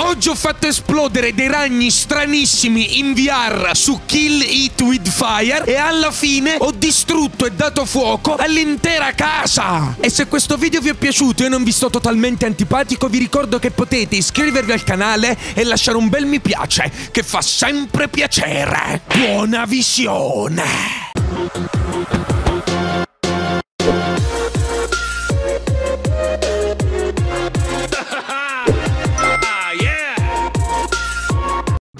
Oggi ho fatto esplodere dei ragni stranissimi in VR su Kill It With Fire e alla fine ho distrutto e dato fuoco all'intera casa. E se questo video vi è piaciuto e non vi sto totalmente antipatico, vi ricordo che potete iscrivervi al canale e lasciare un bel mi piace, che fa sempre piacere. Buona visione!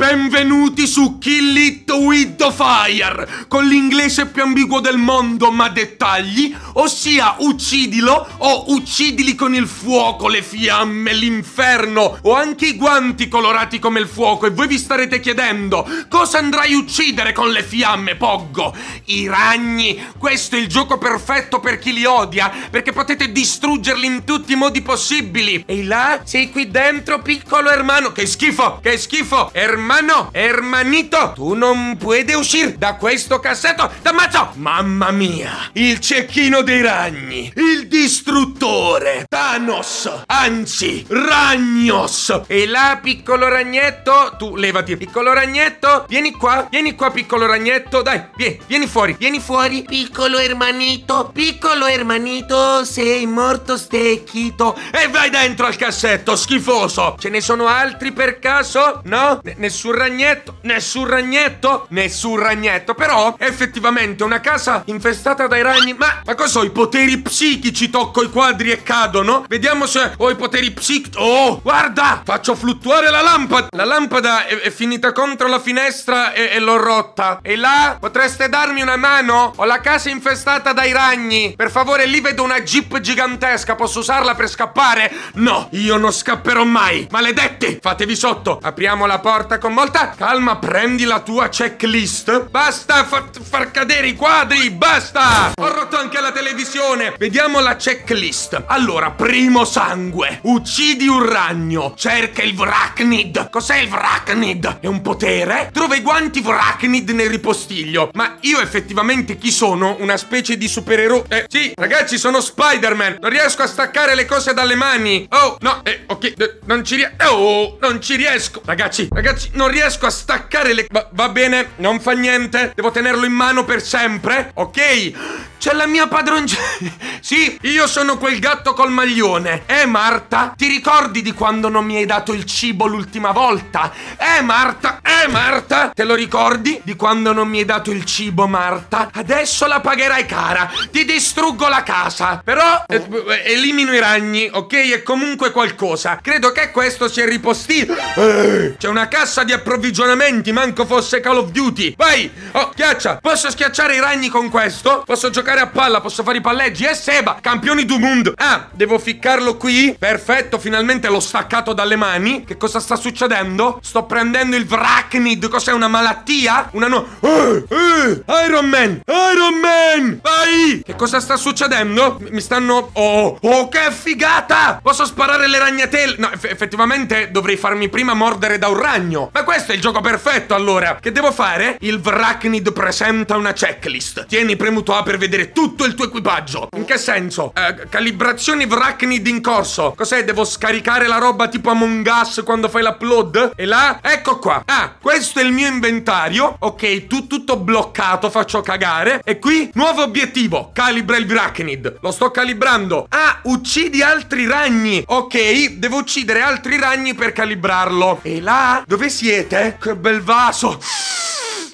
Benvenuti su Kill It With the Fire, con l'inglese più ambiguo del mondo ma dettagli, ossia uccidilo o uccidili con il fuoco, le fiamme, l'inferno o anche i guanti colorati come il fuoco e voi vi starete chiedendo cosa andrai a uccidere con le fiamme, Poggo? I ragni, questo è il gioco perfetto per chi li odia perché potete distruggerli in tutti i modi possibili. E là, sei qui dentro piccolo hermano, che schifo, che schifo, hermano hermano, hermanito, tu non puoi uscire da questo cassetto, t'ammazzo! Mamma mia, il cecchino dei ragni, il distruttore, Thanos, anzi, Ragnos. E là, piccolo ragnetto, tu levati, piccolo ragnetto, vieni qua, vieni qua, piccolo ragnetto, dai, vieni, vieni fuori, vieni fuori, piccolo hermanito, piccolo hermanito, sei morto stecchito. E vai dentro al cassetto, schifoso. Ce ne sono altri per caso? No? N nessuno nessun ragnetto, nessun ragnetto, nessun ragnetto. Però, effettivamente, una casa infestata dai ragni. Ma, ma cosa ho i poteri psichici? Tocco i quadri e cadono? Vediamo se ho i poteri psichici. Oh, guarda! Faccio fluttuare la lampada. La lampada è, è finita contro la finestra e, e l'ho rotta. E là, potreste darmi una mano? Ho la casa infestata dai ragni. Per favore, lì vedo una jeep gigantesca. Posso usarla per scappare? No, io non scapperò mai. Maledetti! Fatevi sotto. Apriamo la porta con molta calma prendi la tua checklist. Basta far, far cadere i quadri, basta! Ho rotto anche la televisione. Vediamo la checklist. Allora, primo sangue. Uccidi un ragno. Cerca il Vracnid. Cos'è il Vracnid? È un potere? Trova i guanti Vracnid nel ripostiglio. Ma io effettivamente chi sono? Una specie di supereroe? Eh, sì, ragazzi, sono Spider-Man. Non riesco a staccare le cose dalle mani. Oh, no, eh, ok, non ci riesco. Oh, non ci riesco. Ragazzi, ragazzi, non riesco a staccare le... Va, va bene, non fa niente. Devo tenerlo in mano per sempre, ok? C'è la mia padroncina. sì, io sono quel gatto col maglione. Eh, Marta? Ti ricordi di quando non mi hai dato il cibo l'ultima volta? Eh, Marta? Eh, Marta? Te lo ricordi di quando non mi hai dato il cibo, Marta? Adesso la pagherai cara. Ti distruggo la casa. Però eh, elimino i ragni, ok? È comunque qualcosa. Credo che questo sia. Eh, c'è una cassa di approvvigionamenti, manco fosse Call of Duty. Vai! Oh, schiaccia! Posso schiacciare i ragni con questo? Posso giocare a palla, posso fare i palleggi. E Seba, campioni du mondo. Ah, devo ficcarlo qui. Perfetto, finalmente l'ho staccato dalle mani. Che cosa sta succedendo? Sto prendendo il Vracnid. Cos'è una malattia? Una no... Uh, uh, Iron Man! Iron Man! Vai! Che cosa sta succedendo? Mi stanno... Oh, oh, che figata! Posso sparare le ragnatele? No, eff effettivamente dovrei farmi prima mordere da un ragno. Ma questo è il gioco perfetto, allora. Che devo fare? Il Vracnid presenta una checklist. Tieni premuto A per vedere tutto il tuo equipaggio. In che senso? Eh, calibrazioni Vracnid in corso. Cos'è? Devo scaricare la roba tipo Among Us quando fai l'upload? E là? Ecco qua. Ah, questo è il mio inventario. Ok, tu tutto bloccato, faccio cagare. E qui, nuovo obiettivo. Calibra il Vracnid. Lo sto calibrando. Ah, uccidi altri ragni. Ok, devo uccidere altri ragni per calibrarlo. E là? Dove siete? Che bel vaso.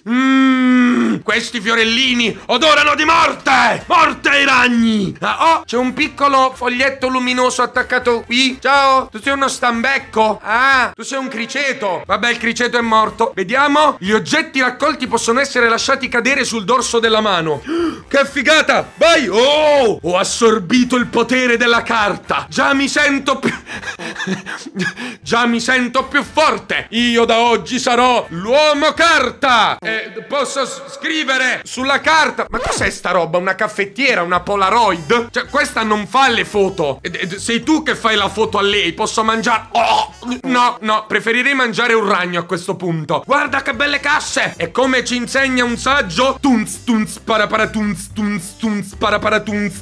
Mmm, questi fiorellini odorano di morte! Morte ai ragni! Ah, oh, c'è un piccolo foglietto luminoso attaccato qui. Ciao, tu sei uno stambecco? Ah, tu sei un criceto. Vabbè, il criceto è morto. Vediamo. Gli oggetti raccolti possono essere lasciati cadere sul dorso della mano. Che figata! Vai! Oh! Ho assorbito il potere della carta. Già mi sento più... Già mi sento più forte. Io da oggi sarò l'uomo carta. Eh, posso scrivere sulla carta. Ma cos'è sta roba? Una caffettiera? Una Polaroid? Cioè, questa non fa le foto. Ed- ed- sei tu che fai la foto a lei. Posso mangiare. Oh! No, no, preferirei mangiare un ragno a questo punto. Guarda che belle casse! E come ci insegna un saggio? Tunz, tunz, parapara, tunz, tunz, tunz, tunz,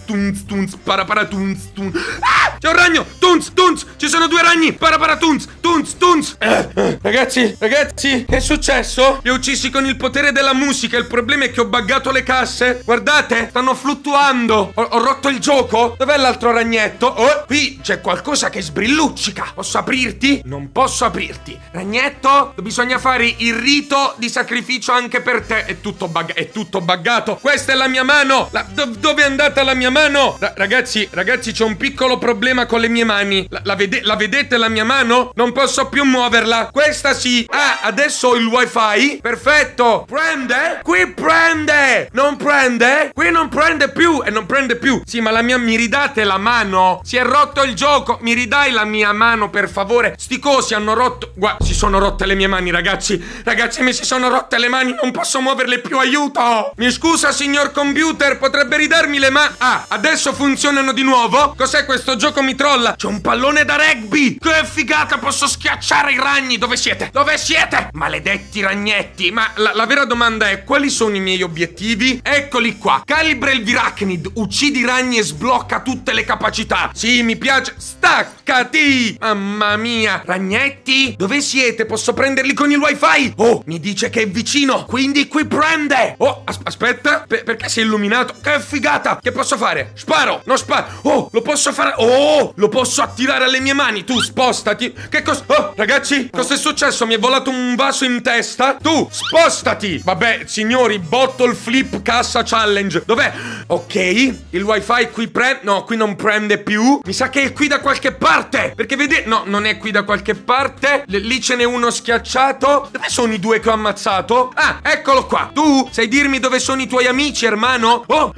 tunz, tunz, tunz. Ah! C'è un ragno! Tunz, tunz! Ci sono due ragni! Parapara, tunz, tunz! Eh, eh, ragazzi, ragazzi, che è successo? Li ho uccisi con il potere della musica. Il problema è che ho buggato le casse. Guardate, stanno fluttuando. Ho, ho rotto il gioco. Dov'è l'altro ragnetto? Oh, qui c'è qualcosa che sbrilluccica. Posso aprirti? Non posso aprirti. Ragnetto, bisogna fare il rito di sacrificio anche per te. È tutto, bug- è tutto buggato. Questa è la mia mano. La- do- dove è andata la mia mano? Ra- ragazzi, ragazzi, c'è un piccolo problema con le mie mani. La, la vede- la vedete la mia mano? Non posso più muoverla. Questa sì. Ah, adesso ho il wifi. Perfetto. Prende? Qui prende. Non prende? Qui non prende più. E non prende più. Sì, ma la mia... Mi ridate la mano? Si è rotto il gioco. Mi ridai la mia mano, per favore. Sti cosi hanno rotto... Guarda, si sono rotte le mie mani, ragazzi. Ragazzi, mi si sono rotte le mani. Non posso muoverle più. Aiuto. Mi scusa, signor computer. Potrebbe ridarmi le mani... Ah, adesso funzionano di nuovo? Cos'è questo gioco mi trolla? C'è un pallone da rugby. Che figata, posso schiacciare i ragni. Dove siete? Dove siete? Maledetti ragnetti. Ma la, la vera domanda è, quali sono i miei obiettivi? Eccoli qua. Calibra il Viracnid. Uccidi i ragni e sblocca tutte le capacità. Sì, mi piace. Staccati. Mamma mia. Ragnetti, dove siete? Posso prenderli con il wifi? Oh, mi dice che è vicino. Quindi qui prende. Oh, as- aspetta. Pe- perché si è illuminato? Che figata. Che posso fare? Sparo. Non sparo. Oh, lo posso fare. Oh, lo posso attirare alle mie mani. Tu spostati. Che cosa? Oh, ragazzi, cosa è successo? Mi è volato un vaso in testa. Tu, spostati. Vabbè, signori, bottle flip cassa challenge. Dov'è? Ok, il wifi qui prende. No, qui non prende più. Mi sa che è qui da qualche parte. Perché vedete? No, non è qui da qualche parte. L- lì ce n'è uno schiacciato. Dove sono i due che ho ammazzato? Ah, eccolo qua. Tu sai dirmi dove sono i tuoi amici, hermano? Oh,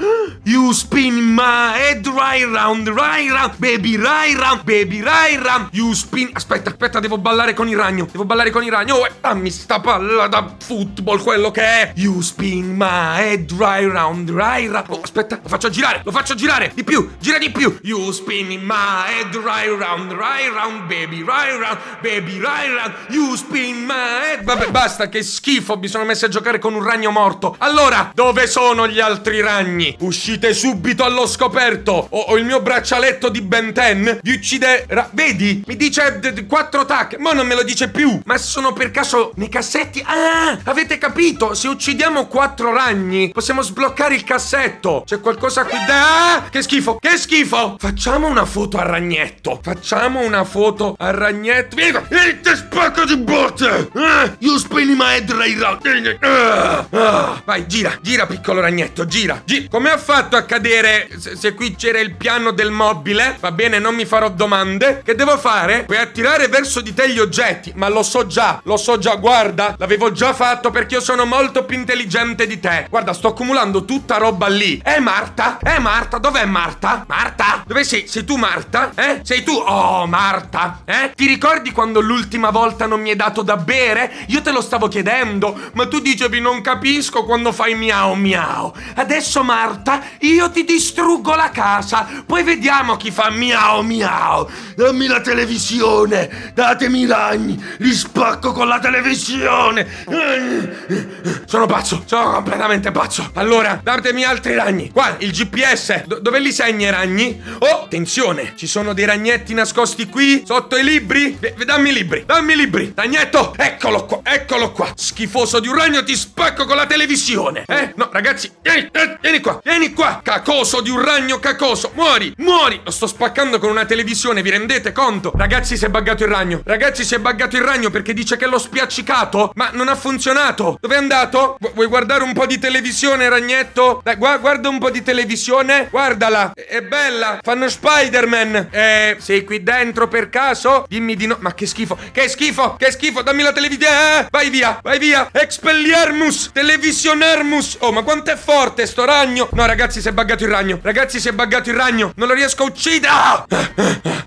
you spin my head right round, right round, baby, right round, baby, right round. You spin. Aspetta, aspetta, devo ballare con il ragno. Devo ballare con il ragno. Oh, eh, dammi sta palla da football, quello che è. You spin my head right round, right round. Oh, aspetta, lo faccio girare, lo faccio girare. Di più, gira di più. You spin my head right round, right round, baby, right round, baby, right round. You spin my head. Vabbè, basta, che schifo. Mi sono messo a giocare con un ragno morto. Allora, dove sono gli altri ragni? Subito allo scoperto. Ho, ho il mio braccialetto di Ben 10. Vi uccide. ra- Vedi? Mi dice d- d- quattro tac. Ma non me lo dice più. Ma sono per caso nei cassetti? Ah, avete capito? Se uccidiamo quattro ragni, possiamo sbloccare il cassetto. C'è qualcosa qui. da- Ah, che schifo, che schifo. Facciamo una foto al ragnetto. Facciamo una foto al ragnetto. Vieni qua. Vieni, te spacco di botte. Ah, you spin my head right round. Ah, ah. Vai, gira, gira, piccolo ragnetto, gira. Gi- Come ha fatto a cadere se, se qui c'era il piano del mobile? Va bene, non mi farò domande. Che devo fare? Puoi attirare verso di te gli oggetti. Ma lo so già, lo so già, guarda. L'avevo già fatto perché io sono molto più intelligente di te. Guarda, sto accumulando tutta roba lì. Eh, Marta? Eh, Marta? Dov'è Marta? Marta? Dove sei? Sei tu, Marta? Eh? Sei tu? Oh, Marta? Eh? Ti ricordi quando l'ultima volta non mi hai dato da bere? Io te lo stavo chiedendo, ma tu dicevi non capisco quando fai miau miau. Adesso, Marta, io ti distruggo la casa. Poi vediamo chi fa miau miau. Dammi la televisione. Datemi i ragni. Li spacco con la televisione. Sono pazzo. Sono completamente pazzo. Allora, datemi altri ragni. Qua, il GPS. Do- dove li segna i ragni? Oh, attenzione. Ci sono dei ragnetti nascosti qui, sotto i libri. V- dammi i libri. Dammi i libri. Ragnetto, eccolo qua. Eccolo qua. Schifoso di un ragno, ti spacco con la televisione. Eh? No, ragazzi, vieni, eh, vieni qua. Vieni qua. Cacoso di un ragno cacoso. Muori, muori. Lo sto spaccando con una televisione, vi rendete conto? Ragazzi, si è buggato il ragno. Ragazzi, si è buggato il ragno perché dice che l'ho spiaccicato. Ma non ha funzionato. Dove è andato? Vu- vuoi guardare un po' di televisione, ragnetto? Dai, gua- guarda un po' di televisione. Guardala. È, è bella. Fanno Spider-Man. Eh, sei qui dentro per caso? Dimmi di no. Ma che schifo. Che schifo. Che schifo. Dammi la televisione. Eh, vai via. Vai via. Expelliarmus. Televisionarmus. Oh, ma quanto è forte sto ragno. No, ragazzi, si è buggato il ragno. Ragazzi, si è buggato il ragno. Non lo riesco a uccidere. Ah!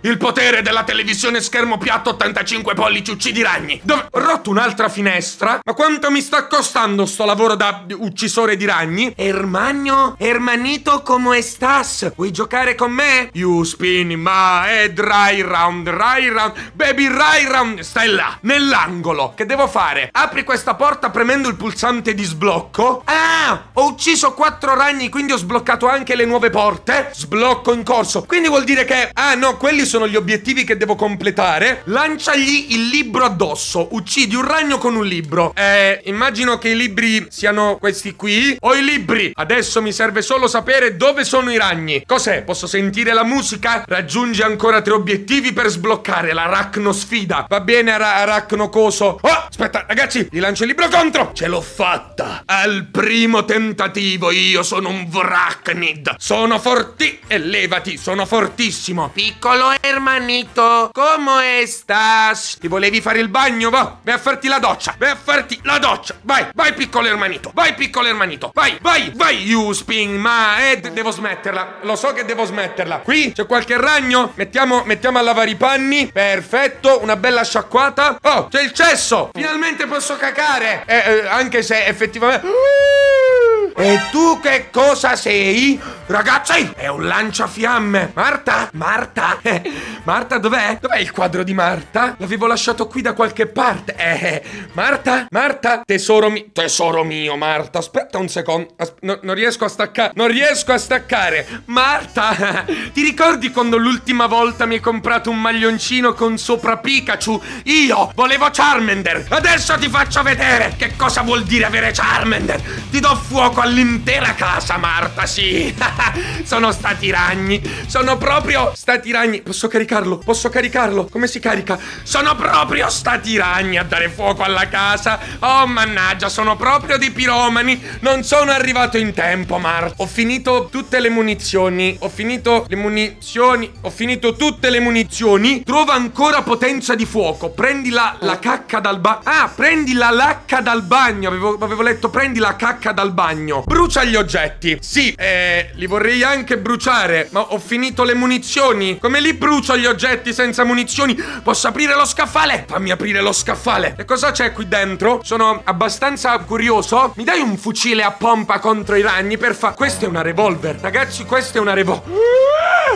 Il potere della televisione schermo piatto 85 pollici. Uccidi di ragni. Dove? Ho rotto un'altra finestra? Ma quanto mi sta costando sto lavoro da uccisore di ragni? Ermanio, Ermanito, come stas? Vuoi giocare con me? You spin my head right round, right round, baby right round. Stai là, nell'angolo. Che devo fare? Apri questa porta premendo il pulsante di sblocco. Ah, ho ucciso quattro ragni, quindi ho sbloccato anche le nuove porte. Sblocco in corso. Quindi vuol dire che... Ah no, quelli sono gli obiettivi che devo completare. Lanciagli il libro addosso. Uccidi un ragno con un libro. Eh, immagino che i libri siano questi qui. Ho i libri. Adesso mi serve solo sapere dove sono i ragni. Cos'è? Posso sentire la musica? Raggiungi ancora tre obiettivi per sbloccare l'aracno sfida. Va bene, ara aracno coso. Oh, aspetta, ragazzi, gli lancio il libro contro. Ce l'ho fatta. Al primo tentativo io sono un vracnid. Sono forti... E levati, sono fortissimo. Piccolo hermanito, come stas? Ti volevi fare il bagno? Va, vai a farti la doccia. Vai a farti la doccia. Vai, vai piccolo hermanito. Vai piccolo hermanito. Vai, vai, vai. You spin my head. Devo smetterla. Lo so che devo smetterla. Qui c'è qualche ragno. Mettiamo, mettiamo a lavare i panni. Perfetto, una bella sciacquata. Oh, c'è il cesso. Finalmente posso cacare. Eh, eh, anche se effettivamente... E tu che cosa sei? Ragazzi, è un lanciafiamme. Marta? Marta? Marta, dov'è? Dov'è il quadro di Marta? L'avevo lasciato qui da qualche parte. Eh, Marta? Marta? Tesoro mio. Tesoro mio, Marta. Aspetta un secondo. Asp no, non riesco a staccare. Non riesco a staccare. Marta, ti ricordi quando l'ultima volta mi hai comprato un maglioncino con sopra Pikachu? Io volevo Charmander. Adesso ti faccio vedere che cosa vuol dire avere Charmander. Ti do fuoco all'intera casa, Marta, sì. sono stati ragni. Sono proprio stati ragni. Posso caricarlo? Posso caricarlo? Come si carica? Sono proprio stati ragni a dare fuoco alla casa. Oh, mannaggia, sono proprio dei piromani. Non sono arrivato in tempo, Marta. Ho finito tutte le munizioni. Ho finito le munizioni. Ho finito tutte le munizioni. Trova ancora potenza di fuoco. Prendi la, la cacca dal bagno. Ah, prendi la lacca dal bagno. Avevo, avevo letto prendi la cacca dal bagno. Brucia gli oggetti. Sì, eh, li vorrei anche bruciare, ma ho finito le munizioni. Come li brucio gli oggetti senza munizioni? Posso aprire lo scaffale? Fammi aprire lo scaffale. E cosa c'è qui dentro? Sono abbastanza curioso. Mi dai un fucile a pompa contro i ragni per fa... Questa è una revolver. Ragazzi, questa è una revolver.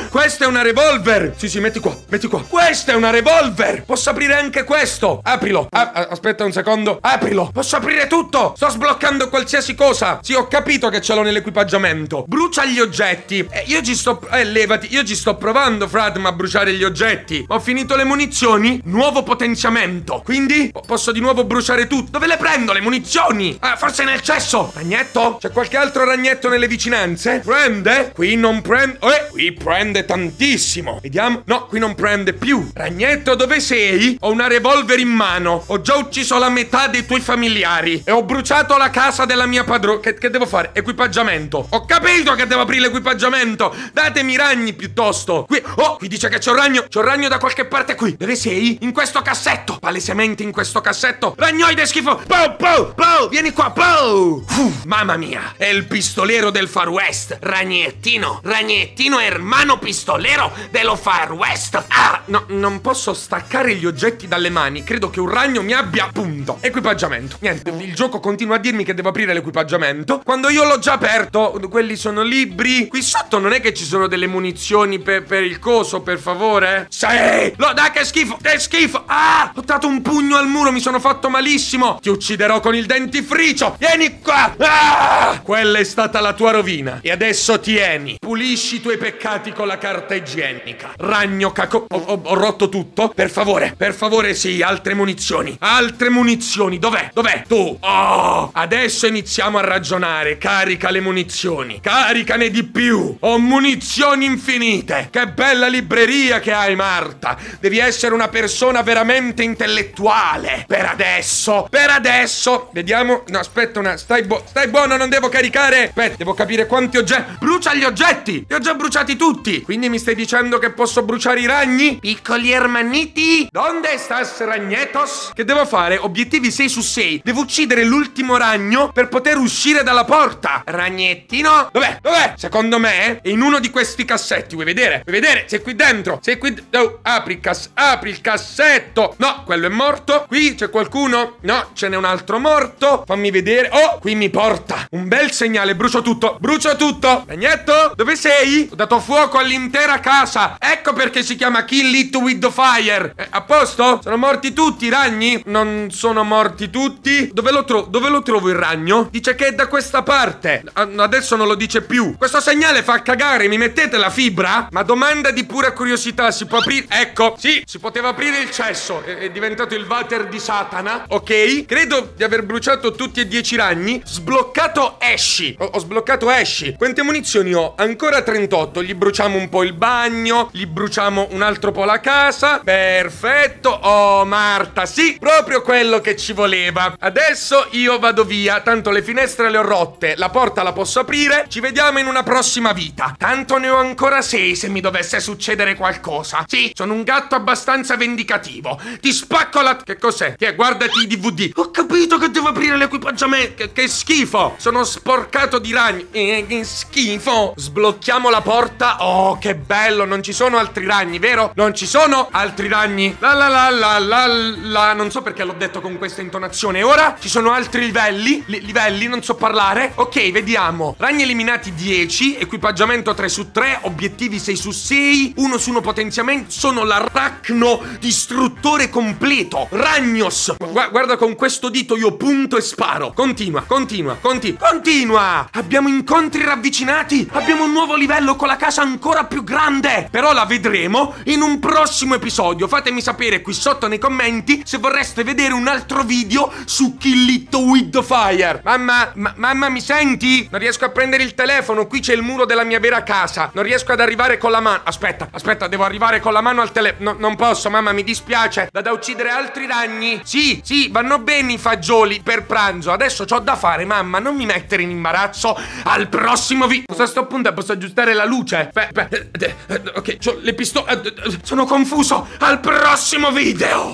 Questa è una revolver. Sì, sì, metti qua, metti qua. Questa è una revolver. Posso aprire anche questo. Aprilo. Ah, aspetta un secondo. Aprilo. Posso aprire tutto. Sto sbloccando qualsiasi cosa. Sì, ho capito che ce l'ho nell'equipaggiamento. Brucia gli oggetti. Eh, io ci sto... Eh, levati. Io ci sto provando, Fradma, a bruciare gli oggetti. Ho finito le munizioni. Nuovo potenziamento. Quindi posso di nuovo bruciare tutto. Dove le prendo le munizioni? Ah, forse nel cesso. Ragnetto? C'è qualche altro ragnetto nelle vicinanze? Prende? Qui non prende... Eh, qui prende tantissimo. Vediamo. No, qui non prende più. Ragnetto, dove sei? Ho una revolver in mano. Ho già ucciso la metà dei tuoi familiari. E ho bruciato la casa della mia padrona. Che, che devo fare? Equipaggiamento. Ho capito che devo aprire l'equipaggiamento. Datemi ragni piuttosto. Qui. Oh, qui dice che c'è un ragno. C'è un ragno da qualche parte qui. Dove sei? In questo cassetto. Palesemente in questo cassetto. Ragnoide schifo. Pow, pow, pow. Vieni qua, pow. Mamma mia. È il pistolero del Far West. Ragnettino. Ragnettino hermano pistolero dello Far West. Ah, no, non posso staccare gli oggetti dalle mani. Credo che un ragno mi abbia. Punto. Equipaggiamento. Niente, il gioco continua a dirmi che devo aprire l'equipaggiamento. Quando io l'ho già aperto, quelli sono libri. Qui sotto non è che ci sono delle munizioni per, per il coso, per favore? Sì! Lo, dai, che schifo! Che schifo! Ah! Ho dato un pugno al muro, mi sono fatto malissimo! Ti ucciderò con il dentifricio! Vieni qua! Ah! Quella è stata la tua rovina. E adesso tieni. Pulisci i tuoi peccati con la carta igienica. Ragno caco... Ho, ho, ho rotto tutto? Per favore, per favore, sì, altre munizioni. Altre munizioni. Dov'è? Dov'è? Tu! Oh! Adesso iniziamo a ragionare. Carica le munizioni. Caricane di più. Ho munizioni infinite. Che bella libreria che hai, Marta. Devi essere una persona veramente intellettuale. Per adesso. Per adesso. Vediamo. No, aspetta una. Stai, bu stai buono, non devo caricare. Aspetta, devo capire quanti oggetti. Brucia gli oggetti. Li ho già bruciati tutti. Tutti. Quindi mi stai dicendo che posso bruciare i ragni? Piccoli ermaniti, donde stas ragnetos? Che devo fare? Obiettivi 6 su 6. Devo uccidere l'ultimo ragno per poter uscire dalla porta. Ragnettino? Dov'è? Dov'è? Secondo me è in uno di questi cassetti. Vuoi vedere? Vuoi vedere? Sei qui dentro. Sei qui... Oh, apri il cas... Apri il cassetto. No, quello è morto. Qui c'è qualcuno? No, ce n'è un altro morto. Fammi vedere. Oh, qui mi porta. Un bel segnale. Brucio tutto. Brucio tutto. Ragnetto, dove sei? Ho dato fuoco all'intera casa. Ecco perché si chiama Kill It With The Fire. Eh, a posto? Sono morti tutti i ragni? Non sono morti tutti. Dove lo, trovo? Dove lo trovo il ragno? Dice che è da questa parte. Adesso non lo dice più. Questo segnale fa cagare. Mi mettete la fibra? Ma domanda di pura curiosità. Si può aprire? Ecco. Sì, si poteva aprire il cesso. È, è diventato il water di Satana. Ok. Credo di aver bruciato tutti e dieci ragni. Sbloccato esci. Ho, ho sbloccato esci. Quante munizioni ho? Ancora 38. Gli bruciamo un po' il bagno. Gli bruciamo un altro po' la casa. Perfetto. Oh, Marta. Sì, proprio quello che ci voleva. Adesso io vado via. Tanto le finestre le ho rotte. La porta la posso aprire. Ci vediamo in una prossima vita. Tanto ne ho ancora sei se mi dovesse succedere qualcosa. Sì, sono un gatto abbastanza vendicativo. Ti spacco la... Che cos'è? Che guardati i DVD. Ho capito che devo aprire l'equipaggiamento. Che, che schifo. Sono sporcato di ragni. Eh, che schifo. Sblocchiamo la porta. Oh, che bello. Non ci sono altri ragni, vero? Non ci sono altri ragni. La la la la la la. Non so perché l'ho detto con questa intonazione. Ora ci sono altri livelli. Li livelli, non so parlare. Ok, vediamo. Ragni eliminati 10. Equipaggiamento 3 su 3. Obiettivi 6 su 6. 1 su 1 potenziamento. Sono l'aracno distruttore completo. Ragnos. Gu guarda con questo dito io punto e sparo. Continua, continua, continua. Continua. Abbiamo incontri ravvicinati. Abbiamo un nuovo livello con la casa ancora più grande. Però la vedremo in un prossimo episodio. Fatemi sapere qui sotto nei commenti se vorreste vedere un altro video su Kill It With The Fire. Mamma, ma mamma mi senti? Non riesco a prendere il telefono. Qui c'è il muro della mia vera casa. Non riesco ad arrivare con la mano. Aspetta, aspetta, devo arrivare con la mano al telefono. No, non posso, mamma, mi dispiace. Vado a uccidere altri ragni. Sì, sì, vanno bene i fagioli per pranzo. Adesso ho da fare, mamma. Non mi mettere in imbarazzo. Al prossimo video. Cosa sto appunto? Posso aggiustare la luce? Beh, eh, eh, ok, ho le pistole. Sono confuso. Al prossimo video.